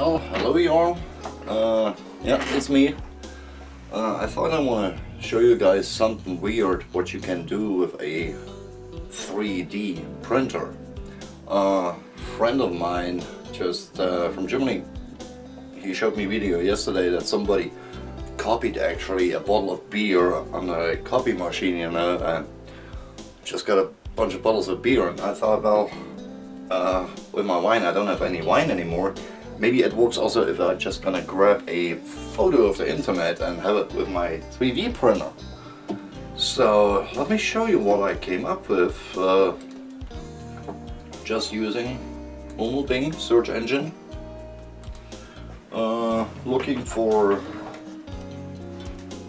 Hello y'all. Uh, yeah, it's me. Uh, I thought I want to show you guys something weird what you can do with a 3D printer. A uh, friend of mine just uh, from Germany, he showed me a video yesterday that somebody copied actually a bottle of beer on a copy machine, you know, and just got a bunch of bottles of beer and I thought, well, uh, with my wine, I don't have any wine anymore. Maybe it works also if I just gonna grab a photo of the internet and have it with my 3D printer. So let me show you what I came up with uh, just using normal Bing search engine. Uh, looking for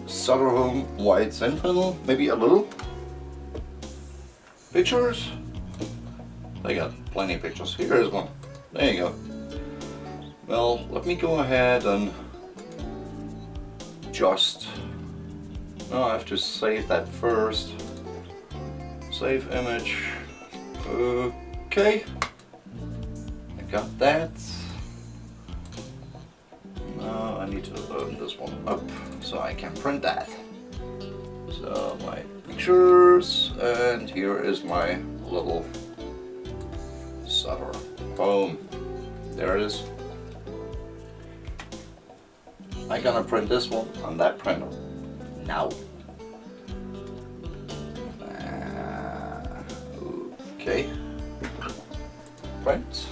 Sutter White Zinfandel, maybe a little. Pictures? They got plenty of pictures. Here is one. There you go. Well, let me go ahead and just... No, I have to save that first. Save image. Okay. I got that. Now I need to open this one up so I can print that. So my pictures and here is my little Sutter. Boom. There it is. I'm gonna print this one on that printer. Now. Uh, okay. Print.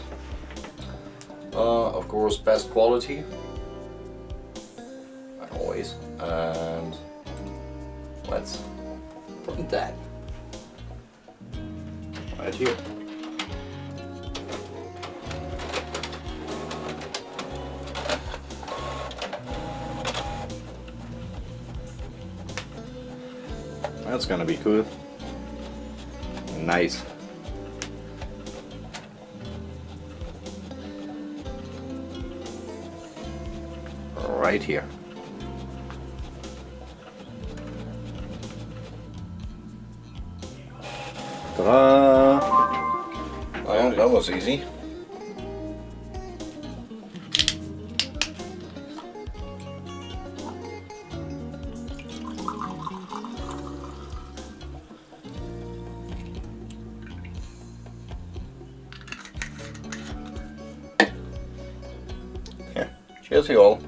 Uh, of course, best quality. Always. And let's print that. Right here. That's gonna be cool. Nice. Right here. Ta-da! Well, that was easy. Cheers you all.